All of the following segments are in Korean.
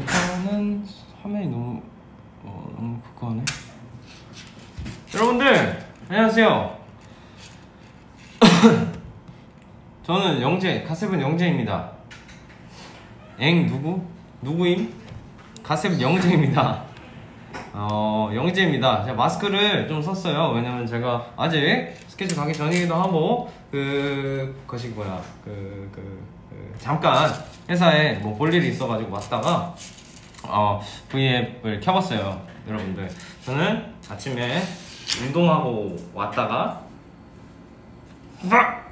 일단은 화면이 너무 어, 너무 그거하네. 여러분들 안녕하세요. 저는 영재 가셉은 영재입니다. 엥 누구 누구임? 가셉 영재입니다. 어 영재입니다. 제가 마스크를 좀 썼어요. 왜냐면 제가 아직 스케줄 가기 전이기도 하고 그 것이 뭐야 그, 그, 그 잠깐 회사에 뭐 볼 일이 있어가지고 왔다가 어 V앱을 켜봤어요. 여러분들 저는 아침에 운동하고 왔다가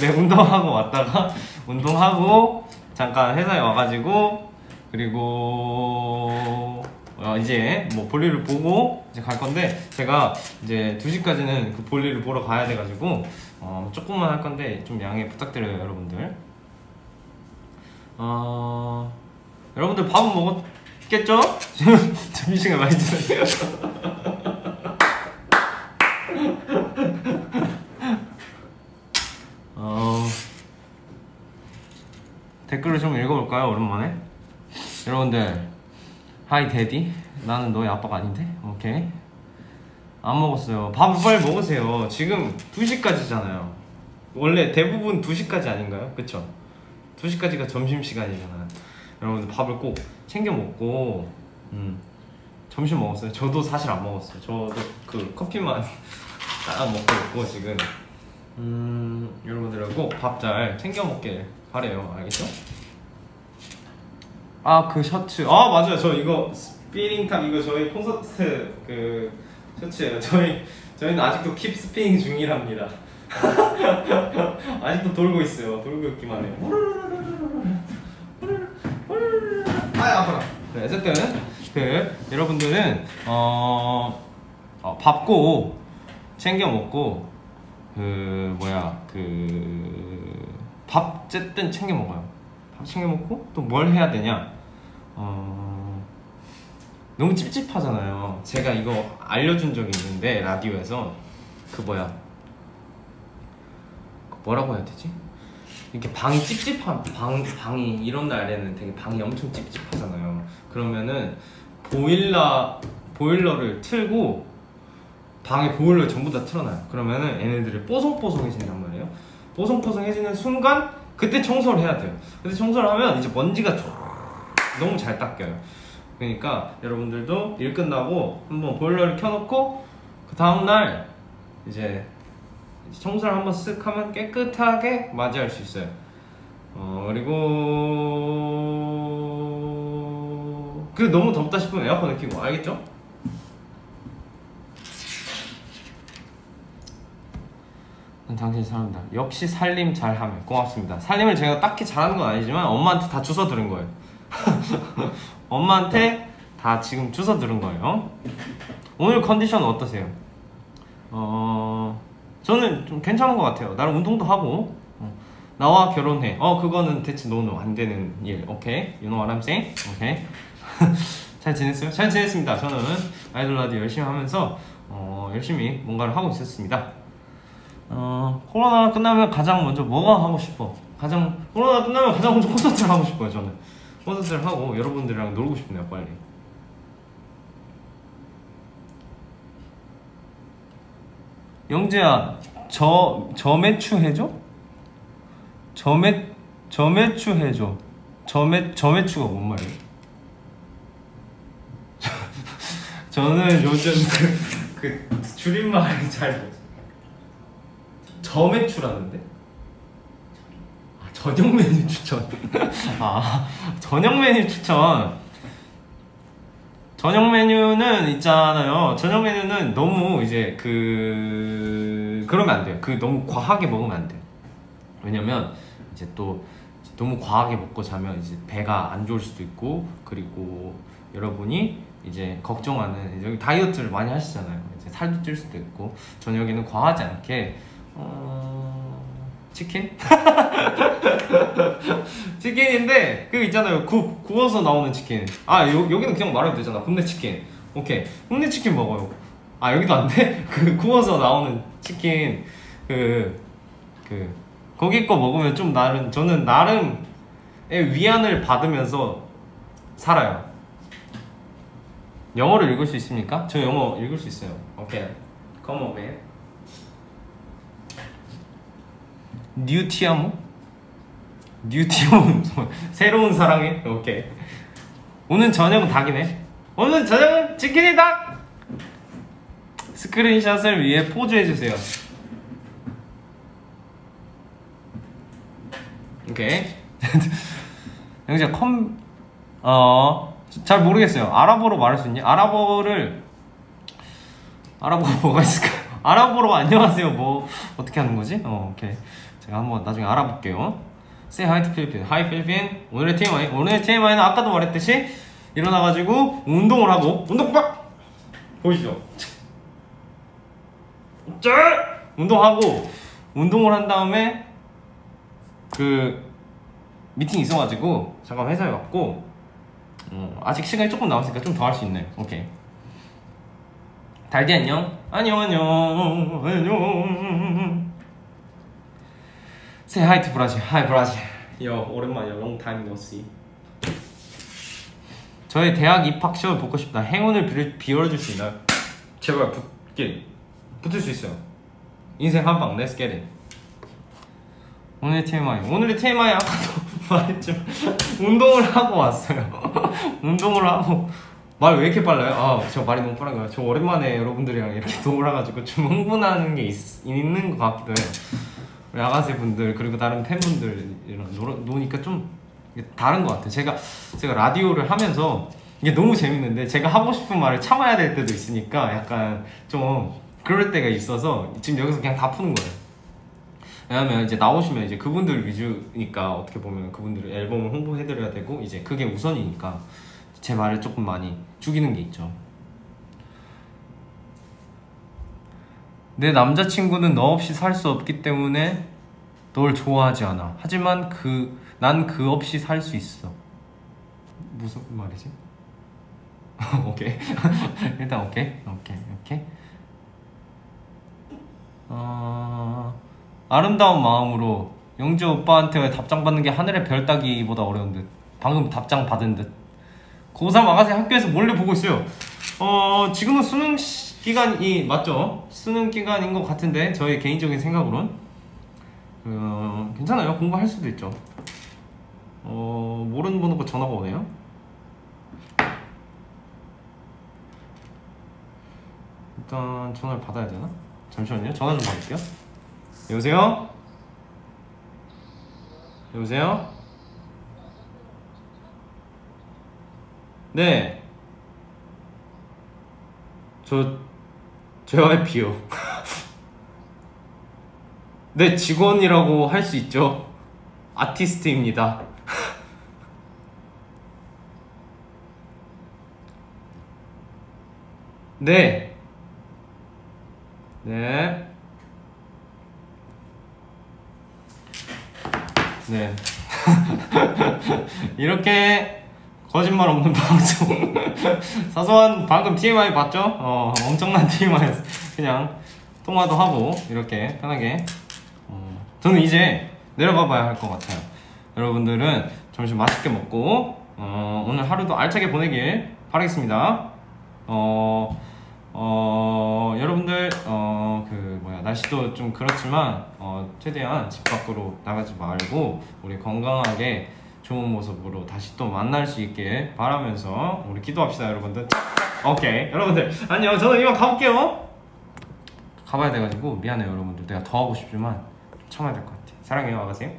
네 운동하고 왔다가 운동하고 잠깐 회사에 와가지고 그리고 어, 이제 뭐 볼일을 보고 이제 갈 건데 제가 이제 2시까지는 그 볼일을 보러 가야 돼가지고 어, 조금만 할 건데 좀 양해 부탁드려요 여러분들. 어, 여러분들 밥은 먹었겠죠? 점심시간 많이 지났네요. 어, 댓글을 좀 읽어볼까요 오랜만에? 여러분들 하이 데디 나는 너의 아빠가 아닌데? 오케이. 안 먹었어요. 밥을 빨리 먹으세요. 지금 2시까지잖아요. 원래 대부분 2시까지 아닌가요? 그쵸? 2시까지가 점심시간이잖아요. 여러분들 밥을 꼭 챙겨 먹고 음, 점심 먹었어요. 저도 사실 안 먹었어요. 저도 그 커피만 딱 먹고 있고 지금. 음, 여러분들은 꼭밥 잘 챙겨 먹길 바래요. 알겠죠? 아 그 셔츠. 아 맞아요. 저 이거 Spinning Top 이거 저희 콘서트 그 셔츠예요. 저희 저희는 아직도 keep spinning 중이랍니다. 아직도 돌고 있어요. 돌고 있기만 해요. 아 아파라. 네, 어쨌든 그 여러분들은 어, 어 밥 꼭 챙겨 먹고 그 뭐야 그 밥 어쨌든 챙겨 먹어요. 밥 챙겨 먹고 또 뭘 해야 되냐 어 너무 찝찝하잖아요 제가 이거 알려준 적이 있는데 라디오에서 그 뭐야 그 뭐라고 해야 되지 이렇게 방이 찝찝한 방 방이 이런 날에는 되게 방이 엄청 찝찝하잖아요 그러면은 보일러 보일러를 틀고 방에 보일러 전부 다 틀어놔요. 그러면은 얘네들이 뽀송뽀송해진단 말이에요. 뽀송뽀송해지는 순간 그때 청소를 해야 돼요. 그때 청소를 하면 이제 먼지가 너무 잘 닦여요. 그러니까 여러분들도 일 끝나고 한번 보일러를 켜놓고 그 다음날 이제 청소를 한번 쓱 하면 깨끗하게 맞이할 수 있어요. 어, 그리고 그 너무 덥다 싶으면 에어컨을 켜고 알겠죠? 당신 사랑한다. 역시 살림 잘하며 고맙습니다. 살림을 제가 딱히 잘하는 건 아니지만 엄마한테 다 주워 들은 거예요. 엄마한테 다 지금 주워 들은 거예요. 오늘 컨디션 어떠세요? 어 저는 좀 괜찮은 것 같아요. 나름 운동도 하고 어, 나와 결혼해. 어 그거는 대체 노노 안 되는 일. 오케이, I'm saying? 오케이. 잘 지냈어요? 잘 지냈습니다. 저는 아이돌 라디오 열심히 하면서 어, 열심히 뭔가를 하고 있었습니다. 어, 코로나 끝나면 가장 먼저 뭐가 하고 싶어? 가장 코로나 끝나면 가장 먼저 콘서트를 하고 싶어요. 저는 콘서트를 하고 여러분들이랑 놀고 싶네요. 빨리. 영재야, 저 저매추 해줘? 저매 저매추 해줘. 저매 저매추가 뭔 말이에요? 저는 요즘 그, 그 줄임말이 잘. 저매추라는데? 아, 저녁 메뉴 추천. 아, 저녁 메뉴 추천. 저녁 메뉴는 있잖아요. 저녁 메뉴는 너무 이제 그 그러면 안 돼요. 그 너무 과하게 먹으면 안 돼요. 왜냐면 이제 또 너무 과하게 먹고 자면 이제 배가 안 좋을 수도 있고 그리고 여러분이 이제 걱정하는 여기 다이어트를 많이 하시잖아요. 이제 살도 찔 수도 있고 저녁에는 과하지 않게 어... 치킨? 치킨인데 그 있잖아요 구, 구워서 나오는 치킨 아 여, 여기는 그냥 말해도 되잖아 굽네 치킨 오케이 굽네 치킨 먹어요 아 여기도 안 돼? 그 구워서 나오는 치킨 그, 그 거기 거 먹으면 좀 나름 저는 나름 위안을 받으면서 살아요. 영어를 읽을 수 있습니까? 저 영어 읽을 수 있어요. 오케이. Come on, man. 뉴티아모? 뉴티아모 새로운 사랑해? 오케이. 오늘 저녁은 닭이네. 오늘 저녁은 치킨이 닭! 스크린샷을 위해 포즈해주세요. 오케이. 영자 컴, 어, 잘 모르겠어요. 아랍어로 말할 수 있니? 아랍어를, 아랍어가 뭐가 있을까? 아랍어로 안녕하세요. 뭐, 어떻게 하는 거지? 어, 오케이. 제가 한번 나중에 알아볼게요. Say hi to 필리핀. Hi 필리핀. 오늘의 TMI. 오늘의 TMI는 아까도 말했듯이 일어나가지고 운동을 하고, 운동 빡! 보이시죠? 쩔! 운동하고, 운동을 한 다음에 그 미팅 있어가지고 잠깐 회사에 왔고 어, 아직 시간이 조금 남았으니까 좀 더 할 수 있네 오케이 달디 안녕 안녕 안녕 안녕 Say hi to 브라질 Hi 브라질 여 오랜만이야. Long time no see. 저의 대학 입학 시험을 보고 싶다. 행운을 비, 비워줄 수 있나요? 제발 붙길 붙을 수 있어요. 인생 한 방. Let's get it. 오늘의 TMI 오늘의 TMI 아까도 말했지만 운동을 하고 왔어요. 운동을 하고. 말 왜 이렇게 빨라요? 아, 저 말이 너무 빠른가요? 저 오랜만에 여러분들이랑 이렇게 놀아가지고 좀 흥분하는 게 있, 있는 것 같기도 해요 아가새 분들 그리고 다른 팬분들 이랑 놀, 노니까 좀 다른 것 같아요 제가 제가 라디오를 하면서 이게 너무 재밌는데 제가 하고 싶은 말을 참아야 될 때도 있으니까 약간 좀 그럴 때가 있어서 지금 여기서 그냥 다 푸는 거예요 왜냐면 이제 나오시면 이제 그분들 위주니까 어떻게 보면 그분들 앨범을 홍보해드려야 되고 이제 그게 우선이니까 제 말을 조금 많이 죽이는 게 있죠. 내 남자친구는 너 없이 살 수 없기 때문에 널 좋아하지 않아. 하지만 그, 난 그 없이 살 수 있어. 무슨 말이지? 오케이. 일단 오케이. 오케이. 오케이. 어... 아름다운 마음으로 영재 오빠한테 답장 받는 게 하늘의 별 따기보다 어려운 듯 방금 답장 받은 듯 고3 아가씨 학교에서 몰래 보고 있어요 어 지금은 수능 기간이 맞죠? 수능 기간인 것 같은데 저의 개인적인 생각으론 어, 괜찮아요 공부할 수도 있죠 어 모르는 번호가 전화가 오네요 일단 전화를 받아야 되나? 잠시만요 전화 좀 받을게요 여보세요? 여보세요? 네. 저, JYP요. 네, 직원이라고 할 수 있죠. 아티스트입니다. 네. 네. 네. 이렇게 거짓말 없는 방송. 사소한 방금 TMI 봤죠? 어, 엄청난 TMI. 그냥 통화도 하고 이렇게 편하게. 어, 저는 이제 내려가 봐야 할 것 같아요. 여러분들은 점심 맛있게 먹고 어, 오늘 하루도 알차게 보내길 바라겠습니다. 어, 어, 여러분들, 어, 그, 뭐야, 날씨도 좀 그렇지만, 어, 최대한 집 밖으로 나가지 말고, 우리 건강하게 좋은 모습으로 다시 또 만날 수 있길 바라면서, 우리 기도합시다, 여러분들. 오케이. 여러분들, 안녕. 저는 이만 가볼게요. 가봐야 돼가지고, 미안해요, 여러분들. 내가 더 하고 싶지만, 참아야 될 것 같아. 사랑해요, 아가씨.